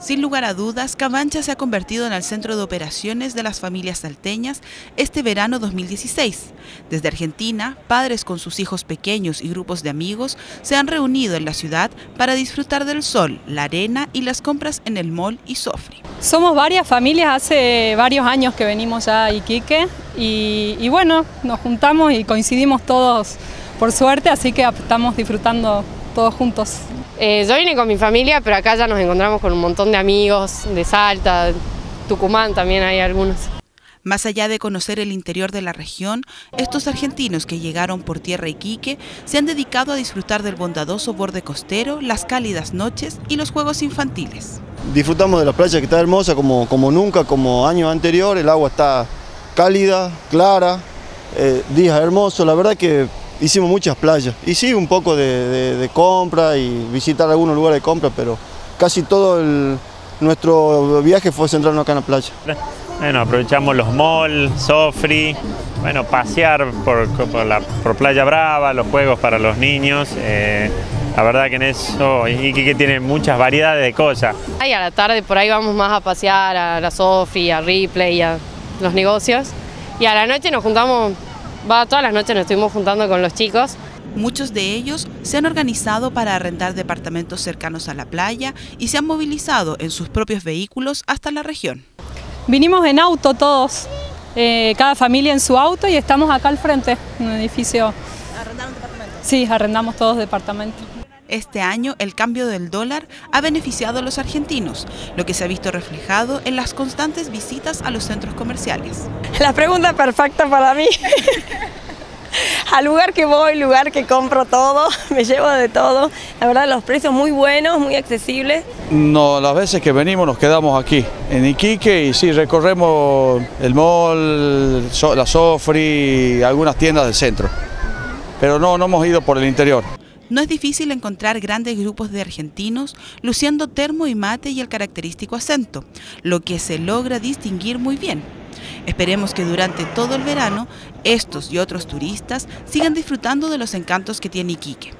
Sin lugar a dudas, Cabancha se ha convertido en el centro de operaciones de las familias salteñas este verano 2016. Desde Argentina, padres con sus hijos pequeños y grupos de amigos se han reunido en la ciudad para disfrutar del sol, la arena y las compras en el mall y Sofri. Somos varias familias, hace varios años que venimos ya a Iquique y bueno, nos juntamos y coincidimos todos por suerte, así que estamos disfrutando todos juntos. Eh, yo vine con mi familia, pero acá ya nos encontramos con un montón de amigos de Salta, Tucumán también hay algunos. Más allá de conocer el interior de la región, estos argentinos que llegaron por tierra Iquique se han dedicado a disfrutar del bondadoso borde costero, las cálidas noches y los juegos infantiles. Disfrutamos de la playa que está hermosa como, como nunca, como años anteriores, el agua está cálida, clara, eh, días hermosos, la verdad que hicimos muchas playas. Y sí, un poco de, compra y visitar algunos lugares de compra, pero casi todo nuestro viaje fue centrarnos acá en la playa. Bueno, aprovechamos los malls, Sofri, bueno, pasear por, la, Playa Brava, los juegos para los niños. Eh, la verdad que en eso que tiene muchas variedades de cosas. Y a la tarde por ahí vamos más a pasear a la Sofri, a Ripley, a los negocios. Y a la noche nos juntamos va, todas las noches nos estuvimos juntando con los chicos. Muchos de ellos se han organizado para arrendar departamentos cercanos a la playa y se han movilizado en sus propios vehículos hasta la región. Vinimos en auto todos, eh, cada familia en su auto y estamos acá al frente, en un edificio. ¿Arrendaron departamentos? Sí, arrendamos todos departamentos. Este año el cambio del dólar ha beneficiado a los argentinos, lo que se ha visto reflejado en las constantes visitas a los centros comerciales. La pregunta perfecta para mí. Al lugar que voy, lugar que compro todo, me llevo de todo. La verdad, los precios muy buenos, muy accesibles. No, las veces que venimos nos quedamos aquí, en Iquique, y sí, recorremos el mall, la Sofri, algunas tiendas del centro. Pero no, no hemos ido por el interior. No es difícil encontrar grandes grupos de argentinos luciendo termo y mate y el característico acento, lo que se logra distinguir muy bien. Esperemos que durante todo el verano estos y otros turistas sigan disfrutando de los encantos que tiene Iquique.